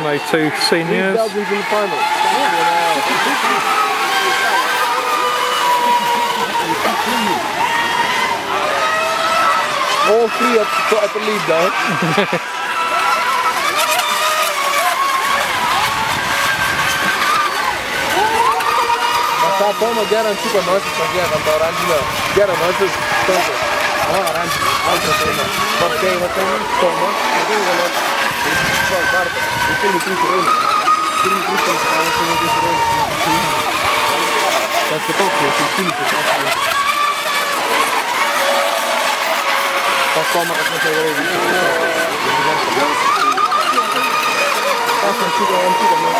Toronto 2 seniors. Belgium's in the final. All three at, at the lead though. Mas tá, toma, garanti pra nós essa guerra, da orange não. Guerra nós, tanto. Ah, orange, alta toma. Porque eu tenho toma, eu tenho valor. Eu Теперь мы крутим ровно. Теперь мы крутим, потому что мы здесь ровно. Сейчас готовка, если кинуть, то просто... Пошла как мы тебя говорили. Так, он чудо, он чудо, но...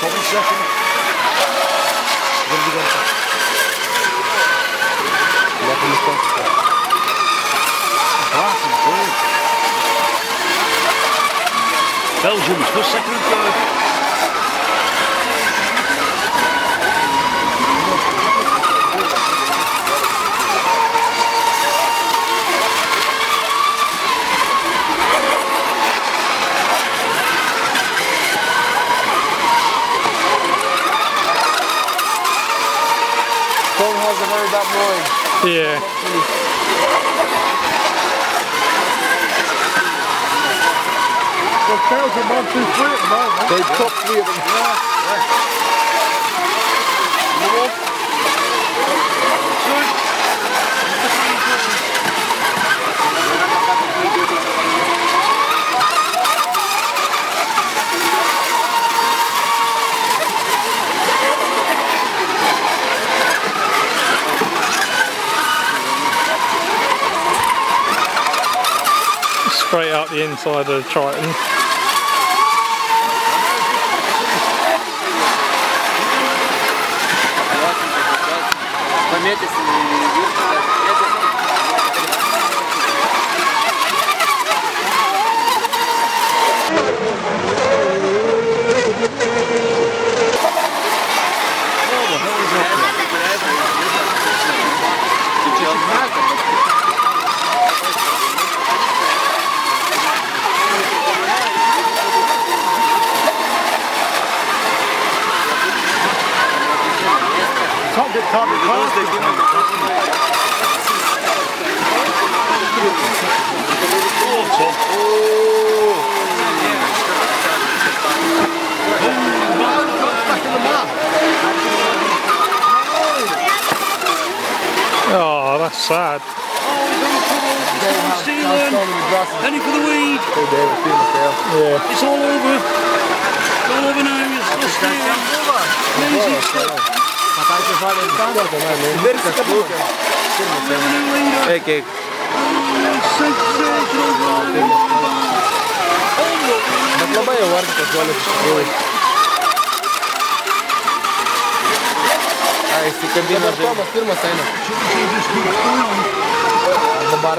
Помнишь, Жахин? Вербиганка. Belgium, first, second, and third. Phone has a very bad noise. Yeah. So one, two, three at the moment. They top three of them. Straight out the inside of the Triton. Can't get can't get past it. Oh, that's sad. Stealing. Penny for the weed. Yeah. It's all over. It's all over now. ten ten buvo. Pataikė žalį ir ten. Virkas plūkė. Eik, eik. Bet labai jau vardytas golis iš tikrųjų. Ai, įsikabino žaidimą. Tomas pirmas eina. Dabar.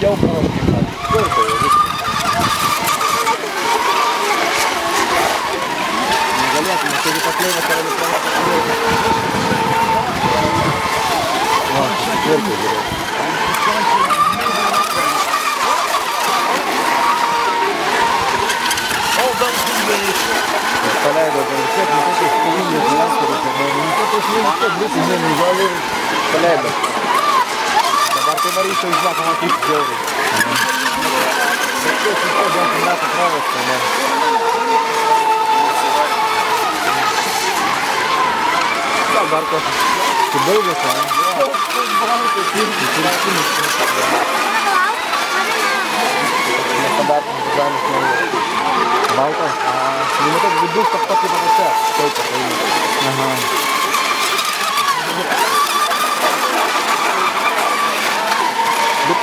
Я упал. Что это? Четверку берет. представляет университет, не то, что в Кулине, не то, что в Кулине, не то, что в Кулине, не то, что в Кулине, не то, что в Кулине, не то, что в Кулине, говорит, что из знака мотив сделали. Да, Барко. Ты был бы сам? Подарки дизайнеров на Балка. А, ну мы как бы дух, как так и получается. Ага.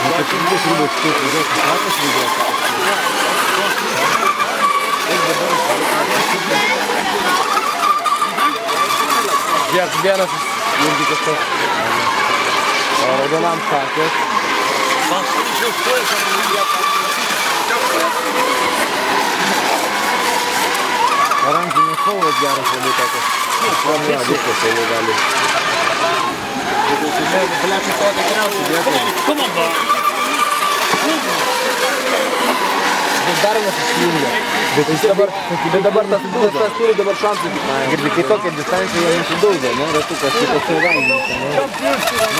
Kaçıncı şurada tutuyor? Saat mı şurada? Ya тебе она музыка что? Родолам так вот. Вам еще сколько я Оранжевый холод я расходил так вот. Ну, помню, а духа Come on, bro. Bet dar nesisijungia. Bet jis dabar, bet dabar tas, tas, tas turi dabar šansų. Girdi, kai tokia distancija jie nesidaugia, ne? Ratukas, kaip tas vengimas.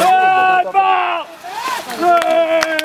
Hey, ball! Hey!